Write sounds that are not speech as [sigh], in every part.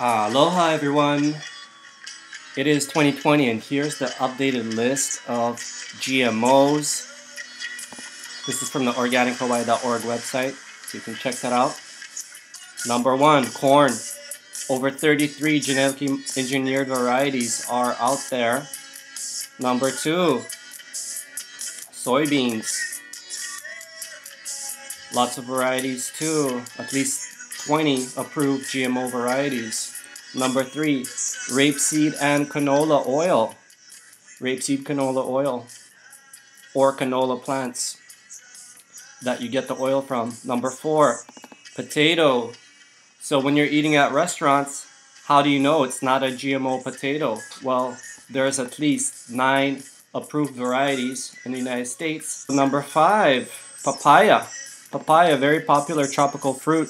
Aloha everyone! It is 2020 and here's the updated list of GMOs. This is from the organichawaii.org website, so you can check that out. Number one, corn. Over 33 genetically engineered varieties are out there. Number two, soybeans. Lots of varieties too, at least 20 approved GMO varieties. Number three, rapeseed and canola oil. Rapeseed canola oil or canola plants that you get the oil from. Number four, potato. So when you're eating at restaurants, how do you know it's not a GMO potato? Well, there's at least nine approved varieties in the United States. Number five, papaya. Papaya, very popular tropical fruit,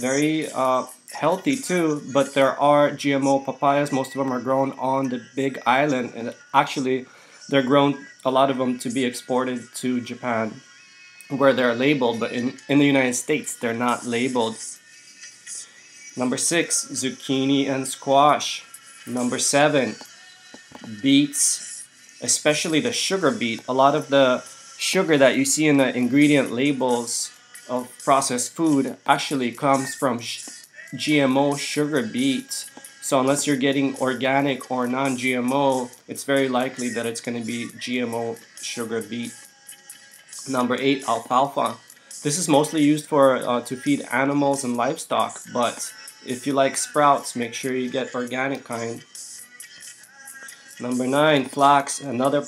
very uh, healthy too. But there are GMO papayas. Most of them are grown on the Big Island, and actually, they're grown a lot of them to be exported to Japan, where they're labeled. But in in the United States, they're not labeled. Number six, zucchini and squash. Number seven, beets, especially the sugar beet. A lot of the sugar that you see in the ingredient labels of processed food actually comes from GMO sugar beet. So unless you're getting organic or non-GMO, it's very likely that it's going to be GMO sugar beet. Number eight, alfalfa. This is mostly used for uh, to feed animals and livestock, but if you like sprouts, make sure you get organic kind. Number nine, flax. Another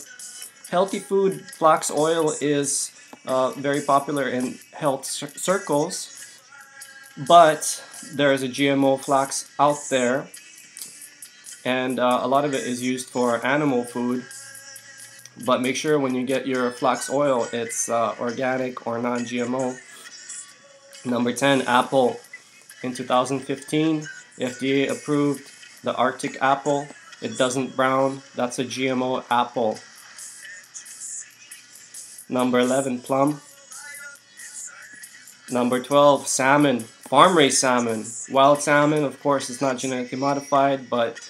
healthy food, flax oil is uh, very popular in health circles, but there is a GMO flax out there, and uh, a lot of it is used for animal food. But make sure when you get your flax oil, it's uh, organic or non GMO. Number 10, apple. In 2015, FDA approved the Arctic apple. It doesn't brown, that's a GMO apple. Number 11, plum. Number 12, salmon. Farm raised salmon. Wild salmon, of course, is not genetically modified, but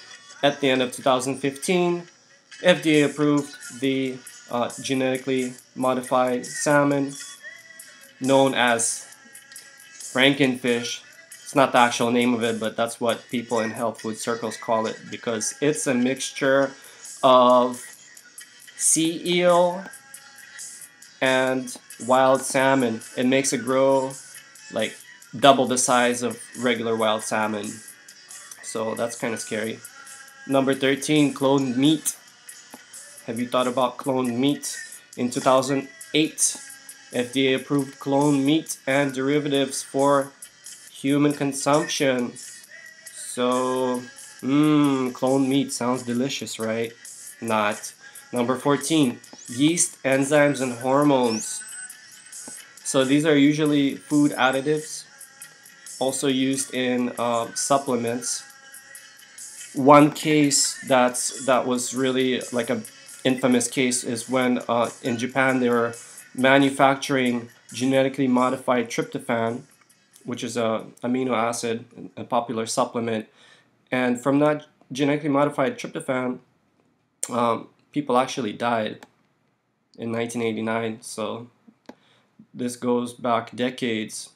at the end of 2015, FDA approved the uh, genetically modified salmon known as frankenfish. It's not the actual name of it, but that's what people in health food circles call it because it's a mixture of sea eel and wild salmon. It makes it grow like double the size of regular wild salmon. So that's kind of scary. Number 13, cloned meat. Have you thought about cloned meat? In 2008, FDA approved cloned meat and derivatives for human consumption. So, mmm, cloned meat sounds delicious, right? Not. Number 14, yeast, enzymes, and hormones. So these are usually food additives, also used in uh, supplements. One case that's that was really like a infamous case is when uh, in Japan they were manufacturing genetically modified tryptophan, which is a amino acid, a popular supplement, and from that genetically modified tryptophan, um, people actually died in 1989. So this goes back decades.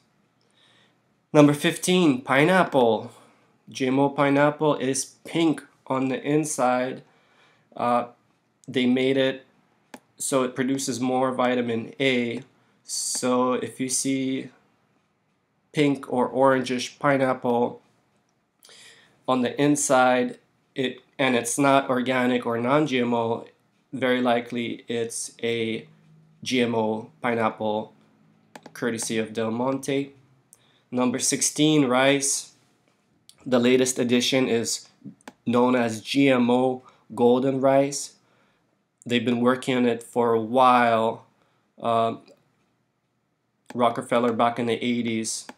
Number 15, pineapple. GMO pineapple is pink on the inside. Uh, they made it so it produces more vitamin A. So if you see pink or orangish pineapple on the inside, it and it's not organic or non-GMO, very likely it's a GMO pineapple courtesy of Del Monte. Number 16, rice. The latest addition is known as GMO golden rice. They've been working on it for a while. Uh, Rockefeller back in the 80s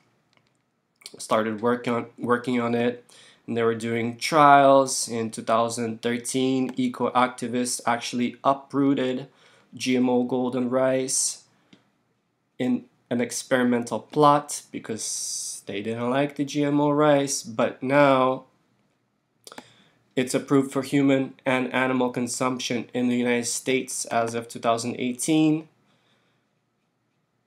started working on, working on it and they were doing trials in 2013 eco activists actually uprooted gmo golden rice in an experimental plot because They didn't like the GMO rice, but now it's approved for human and animal consumption in the United States as of 2018.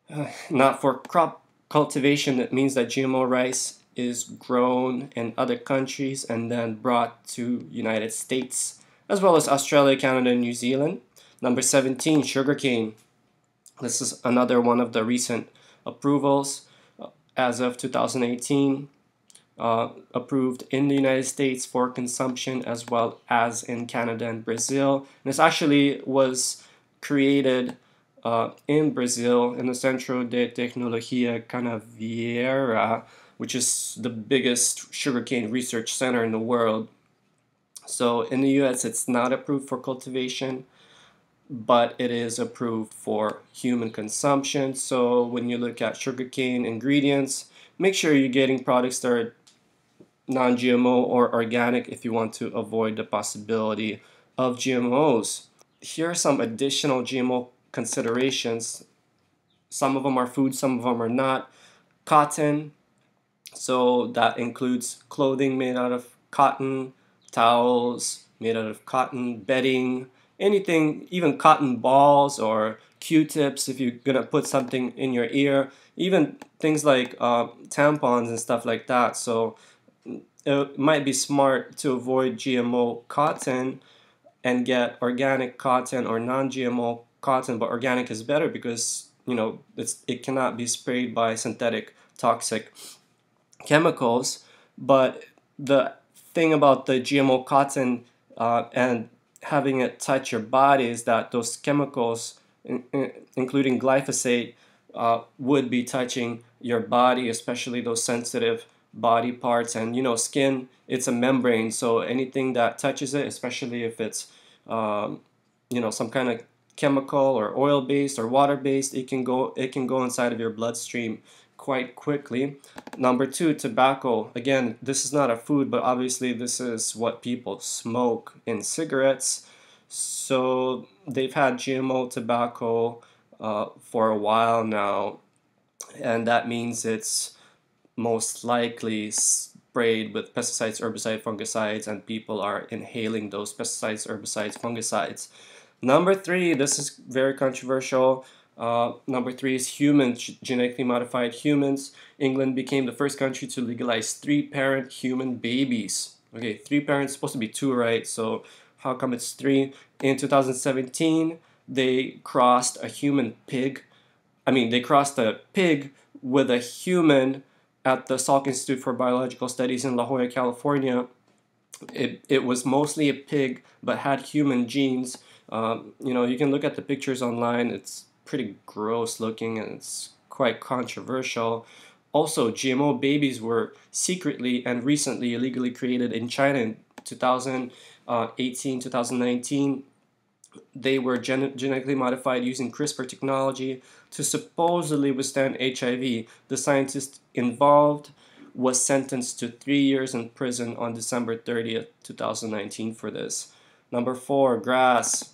Uh, [sighs] not for crop cultivation, that means that GMO rice is grown in other countries and then brought to United States as well as Australia, Canada, and New Zealand. Number 17, sugarcane. This is another one of the recent approvals uh, as of 2018. Uh, approved in the United States for consumption as well as in Canada and Brazil. And this actually was created uh, in Brazil in the Centro de Tecnologia Canavieira, which is the biggest sugarcane research center in the world. So in the US, it's not approved for cultivation but it is approved for human consumption. So when you look at sugarcane ingredients, make sure you're getting products that are non-GMO or organic if you want to avoid the possibility of GMOs. Here are some additional GMO considerations. Some of them are food, some of them are not. Cotton, so that includes clothing made out of cotton, towels made out of cotton, bedding, anything, even cotton balls or Q-tips if you're gonna put something in your ear, even things like uh, tampons and stuff like that. So it might be smart to avoid GMO cotton and get organic cotton or non-GMO cotton, but organic is better because you know it's, it cannot be sprayed by synthetic toxic chemicals. But the thing about the GMO cotton uh, and having it touch your body is that those chemicals, in, in, including glyphosate, uh, would be touching your body, especially those sensitive body parts. And you know, skin, it's a membrane, so anything that touches it, especially if it's um, you know some kind of chemical or oil based or water based, it can go it can go inside of your bloodstream quite quickly. Number two, tobacco. Again, this is not a food, but obviously this is what people smoke in cigarettes. So they've had GMO tobacco uh, for a while now, and that means it's most likely sprayed with pesticides, herbicides, fungicides, and people are inhaling those pesticides, herbicides, fungicides. Number three, this is very controversial. Uh, number three is humans, genetically modified humans. England became the first country to legalize three-parent human babies. Okay, three parents supposed to be two, right? So how come it's three? In 2017, they crossed a human pig. I mean, they crossed a pig with a human at the Salk Institute for Biological Studies in La Jolla, California. It, it was mostly a pig, but had human genes. Um, you know, you can look at the pictures online. It's pretty gross looking and it's quite controversial. Also, GMO babies were secretly and recently illegally created in China in 2018, uh, 2019. They were gen genetically modified using CRISPR technology to supposedly withstand HIV. The scientist involved was sentenced to three years in prison on December 30th, 2019 for this. Number four, grass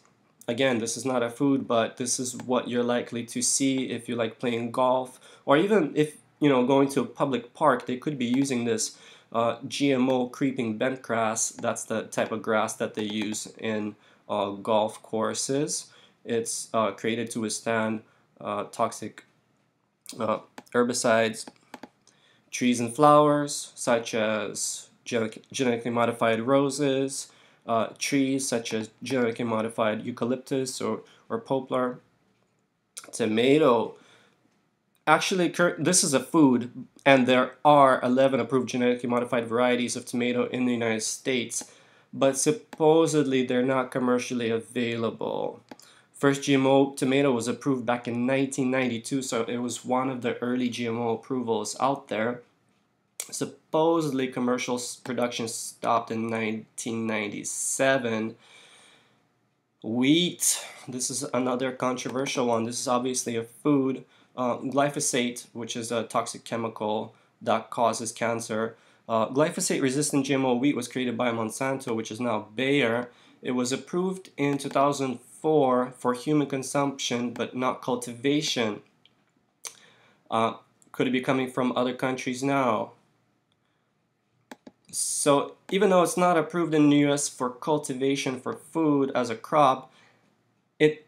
again, this is not a food, but this is what you're likely to see if you like playing golf, or even if you know going to a public park. They could be using this uh, GMO creeping bent grass. That's the type of grass that they use in uh, golf courses. It's uh, created to withstand uh, toxic uh, herbicides, trees and flowers such as genetically modified roses, uh, trees such as genetically modified eucalyptus or, or poplar. Tomato. Actually, this is a food, and there are 11 approved genetically modified varieties of tomato in the United States, but supposedly they're not commercially available. First GMO tomato was approved back in 1992, so it was one of the early GMO approvals out there. Supposedly, commercial production stopped in 1997. Wheat, this is another controversial one. This is obviously a food. Uh, glyphosate, which is a toxic chemical that causes cancer. Uh, glyphosate resistant GMO wheat was created by Monsanto, which is now Bayer. It was approved in 2004 for human consumption but not cultivation. Uh, Could it be coming from other countries now? So even though it's not approved in the US for cultivation for food as a crop, it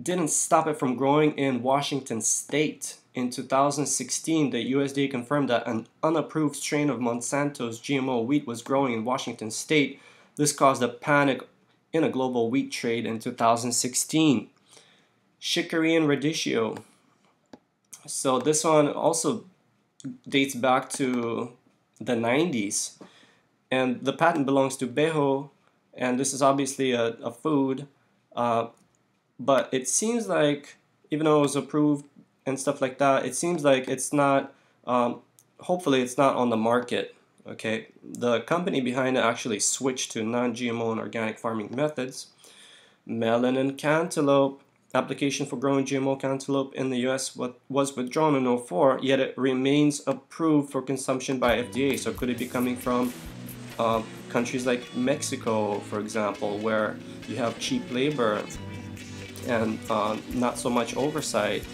didn't stop it from growing in Washington state. In 2016, the USDA confirmed that an unapproved strain of Monsanto's GMO wheat was growing in Washington state. This caused a panic in a global wheat trade in 2016. Chicory and radicchio. So this one also dates back to the 90s. And the patent belongs to Bejo, and this is obviously a, a food. Uh, but it seems like, even though it was approved and stuff like that, it seems like it's not, um, hopefully, it's not on the market. Okay, the company behind it actually switched to non-GMO and organic farming methods. Melon and cantaloupe application for growing GMO cantaloupe in the US was withdrawn in 04, yet it remains approved for consumption by FDA. So could it be coming from countries like Mexico, for example, where you have cheap labor and uh, not so much oversight?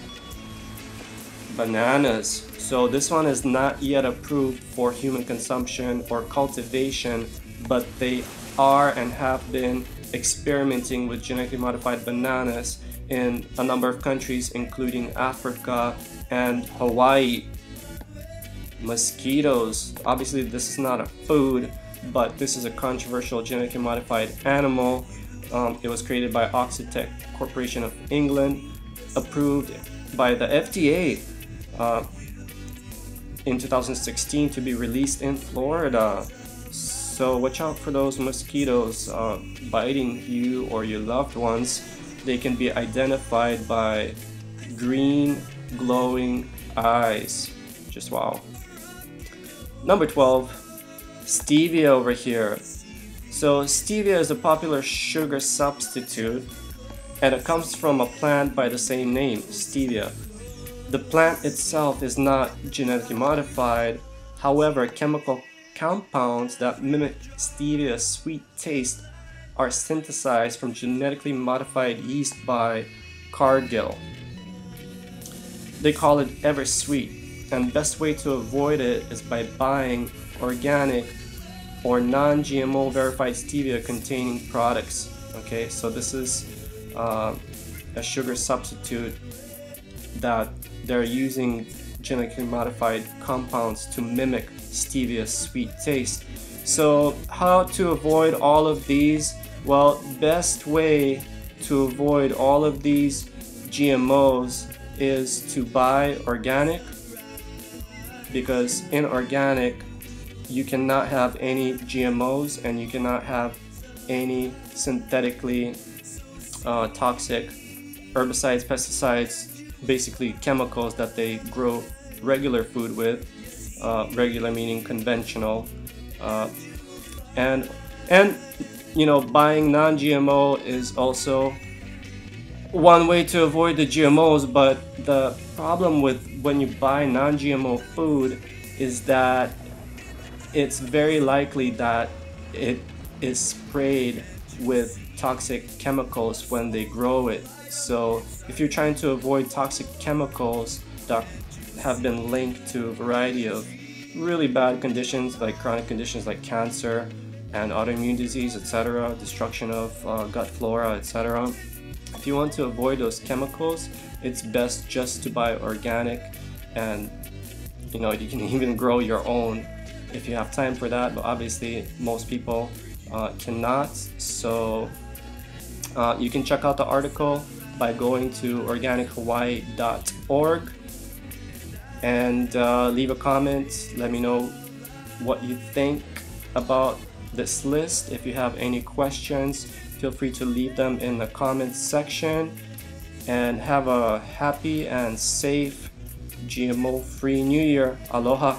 Bananas so this one is not yet approved for human consumption or cultivation, but they are and have been experimenting with genetically modified bananas in a number of countries, including Africa and Hawaii. Mosquitoes. Obviously, this is not a food, but this is a controversial genetically modified animal. Um, it was created by Oxitec Corporation of England, approved by the FDA. Uh, in 2016 to be released in Florida. So watch out for those mosquitoes uh, biting you or your loved ones. They can be identified by green glowing eyes. Just wow. Number 12, stevia over here. So stevia is a popular sugar substitute and it comes from a plant by the same name, stevia. The plant itself is not genetically modified, however, chemical compounds that mimic stevia's sweet taste are synthesized from genetically modified yeast by Cargill. They call it EverSweet, and best way to avoid it is by buying organic or non-GMO verified stevia containing products. Okay, so this is uh, a sugar substitute that they're using genetically modified compounds to mimic stevia's sweet taste. So how to avoid all of these? Well, best way to avoid all of these GMOs is to buy organic because in organic you cannot have any GMOs and you cannot have any synthetically uh, toxic herbicides, pesticides, basically chemicals that they grow regular food with. Uh, regular meaning conventional, uh, and and you know buying non-GMO is also one way to avoid the GMOs. But the problem with when you buy non-GMO food is that it's very likely that it is sprayed with toxic chemicals when they grow it. So if you're trying to avoid toxic chemicals that have been linked to a variety of really bad conditions like chronic conditions like cancer and autoimmune disease, etc., destruction of uh, gut flora, etc. If you want to avoid those chemicals, it's best just to buy organic and you know you can [laughs] even grow your own if you have time for that but obviously most people uh, cannot so uh, you can check out the article by going to organichawaii.org and uh, leave a comment. Let me know what you think about this list. If you have any questions, feel free to leave them in the comments section. And have a happy and safe GMO free New Year. Aloha.